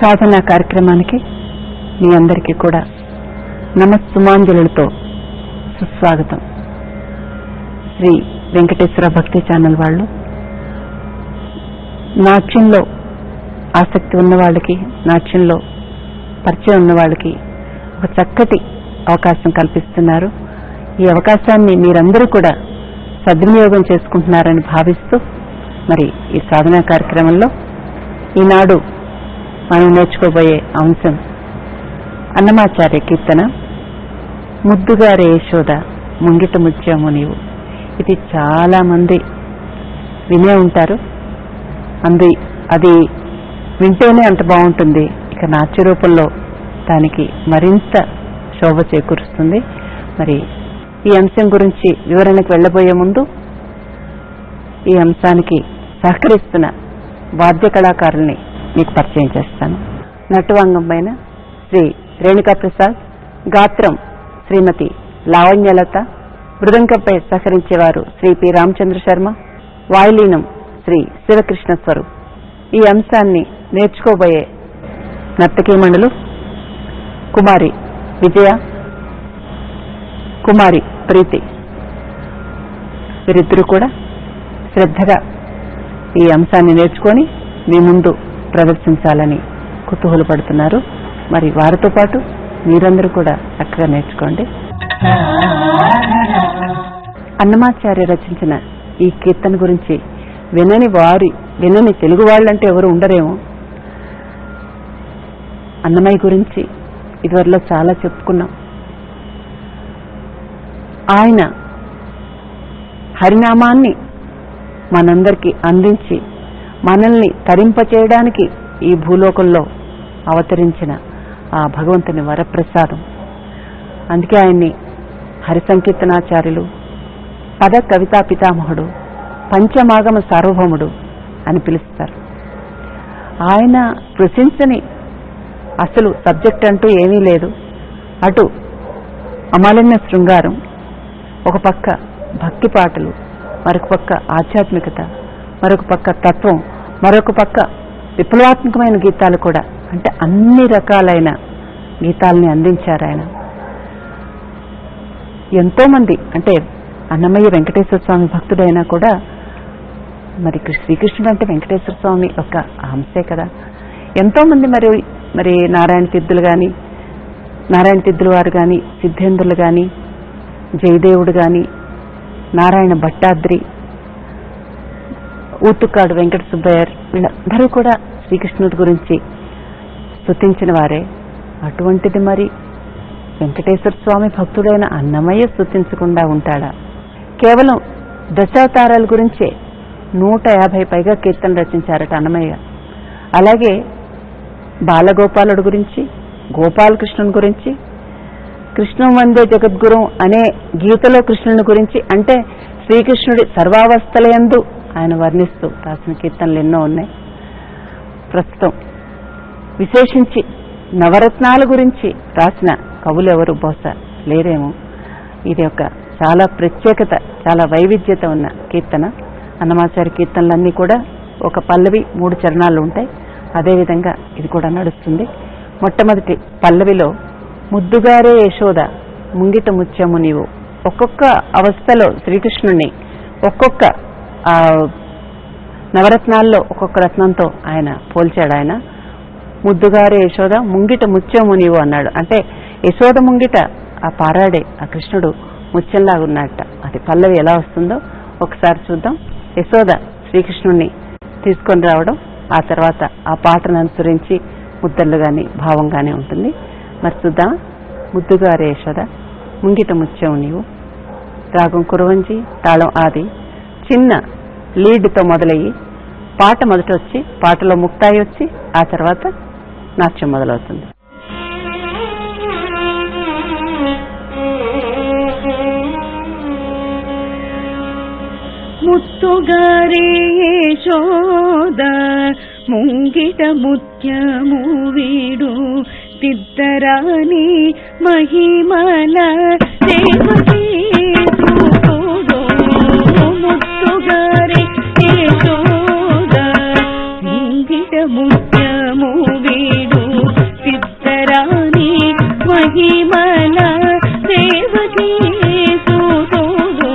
సాధన కార్యక్రమానికి మీ అందరికీ కూడా నమస్సుమాంజలులతో సుస్వాగతం. శ్రీ వెంకటేశ్వర భక్తి ఛానల్ వాళ్ళు నాట్యంలో ఆసక్తి ఉన్న వాళ్ళకి నాట్యంలో పరిచయం ఉన్న వాళ్ళకి ఒక చక్కటి అవకాశం కల్పిస్తున్నారు. ఈ అవకాశాన్ని మీరందరూ కూడా సద్వినియోగం చేసుకుంటున్నారని భావిస్తూ మరి ఈ సాధన కార్యక్రమంలో ఈనాడు మనం నేర్చుకోబోయే అంశం అన్నమాచార్య కీర్తన ముద్దుగారే యశోద ముంగిట ముత్యము నీవు. ఇది చాలా మంది వినే ఉంటారు. అంది అది వింటేనే అంత బాగుంటుంది. ఇక నాట్య రూపంలో దానికి మరింత శోభ చేకూరుస్తుంది. మరి ఈ అంశం గురించి వివరణకు వెళ్ళబోయే ముందు ఈ అంశానికి సహకరిస్తున్న వాద్య కళాకారుల్ని మీకు పరిచయం చేస్తాను. నటువాంగం పైన శ్రీ రేణుకా ప్రసాద్ గాత్రం శ్రీమతి లావణ్యలత మృదంకంపై సహకరించేవారు శ్రీ పి రామచంద్ర శర్మ వాయులీనం శ్రీ శివకృష్ణ స్వరూప్. ఈ అంశాన్ని నేర్చుకోబోయే నర్తకీమణులు కుమారి విజయ కుమారి ప్రీతి వీరిద్దరూ కూడా శ్రద్ధగా ఈ అంశాన్ని నేర్చుకొని మీ ముందు ప్రదర్శించాలని కుతూహలపడుతున్నారు మరి వారితో పాటు మీరందరూ కూడా చక్కగా నేర్చుకోండి. అన్నమాచార్య రచించిన ఈ కీర్తన గురించి వినని వారి వినని తెలుగు వాళ్ళంటే ఎవరు ఉండరేమో. అన్నమయ్య గురించి ఇదివరలో చాలా చెప్పుకున్నాం. ఆయన హరినామాన్ని మనందరికీ అందించి మనల్ని తరింపచేయడానికి ఈ భూలోకంలో అవతరించిన ఆ భగవంతుని వరప్రసాదం. అందుకే ఆయన్ని హరి సంకీర్తనాచార్యులు పద కవితా పితామహుడు పంచమాగమ సార్వభౌముడు అని పిలుస్తారు. ఆయన ప్రశంసని అసలు సబ్జెక్ట్ అంటూ ఏమీ లేదు. అటు అమాలిన్య శృంగారం ఒక పక్క భక్తి పాటలు మరొక పక్క ఆధ్యాత్మికత మరొక పక్క తత్వం మరొక పక్క విప్లవాత్మకమైన గీతాలు కూడా. అంటే అన్ని రకాలైన గీతాలని అందించారు ఆయన. ఎంతోమంది అంటే అన్నమయ్య వెంకటేశ్వర స్వామి భక్తుడైనా కూడా మరి శ్రీకృష్ణుడు అంటే వెంకటేశ్వర స్వామి ఒక అంశే కదా. ఎంతోమంది మరి మరి నారాయణ తిద్దులు కానీ నారాయణ తిద్దుల వారు కానీ సిద్ధేంద్రులు కానీ జయదేవుడు కానీ నారాయణ భట్టాద్రి ఊతుకాడు వెంకట సుబ్బయ్యర్ వీళ్ళందరూ కూడా శ్రీకృష్ణుడి గురించి స్థుతించిన వారే. అటువంటిది మరి వెంకటేశ్వర స్వామి భక్తుడైన అన్నమయ్య స్థుతించకుండా ఉంటాడా? కేవలం దశావతారాల గురించే నూట యాభై పైగా కీర్తన రచించారట అన్నమయ్య. అలాగే బాలగోపాలుడు గురించి గోపాలకృష్ణుని గురించి కృష్ణం వందే జగద్గురు అనే గీతలో కృష్ణుని గురించి అంటే శ్రీకృష్ణుడి సర్వావస్థలయందు ఆయన వర్ణిస్తూ రాసిన కీర్తనలు ఎన్నో ఉన్నాయి. ప్రస్తుతం విశేషించి నవరత్నాల గురించి రాసిన కవులు ఎవరు? బహుశా లేరేమో. ఇది ఒక చాలా ప్రత్యేకత చాలా వైవిధ్యత ఉన్న కీర్తన. అన్నమాచారి కీర్తనలన్నీ కూడా ఒక పల్లవి మూడు చరణాలు ఉంటాయి. అదేవిధంగా ఇది కూడా నడుస్తుంది. మొట్టమొదటి పల్లవిలో ముద్దుగారే యశోద ముంగిట ముత్యము నీవు. ఒక్కొక్క అవస్థలో శ్రీకృష్ణుణ్ణి ఒక్కొక్క నవరత్నాల్లో ఒక్కొక్క రత్నంతో ఆయన పోల్చాడు ఆయన. ముద్దుగారే యశోద ముంగిట ముత్యము నీవు అన్నాడు. అంటే యశోద ముంగిట ఆ పారాడే ఆ కృష్ణుడు ముత్యంలాగా ఉన్నట్ట అది పల్లవి ఎలా వస్తుందో ఒకసారి చూద్దాం. యశోద శ్రీకృష్ణుణ్ణి తీసుకొని రావడం ఆ తర్వాత ఆ పాటను అనుసరించి ముద్దలు కానీ భావం కానీ ఉంటుంది. మరి చూద్దాం ముద్దుగారే ముంగిట ముత్యం నీవు. రాగం కురవంజి తాళం ఆది. చిన్న లీడ్తో మొదలయ్యి పాట మొదట వచ్చి పాటలో ముక్తాయి వచ్చి ఆ తర్వాత నాట్యం మొదలవుతుంది. ముత్తుగారే శోద ముంగిట ముత్యము వీడు. సిద్ధరాణి మహిమల దేవకీ ముత్యము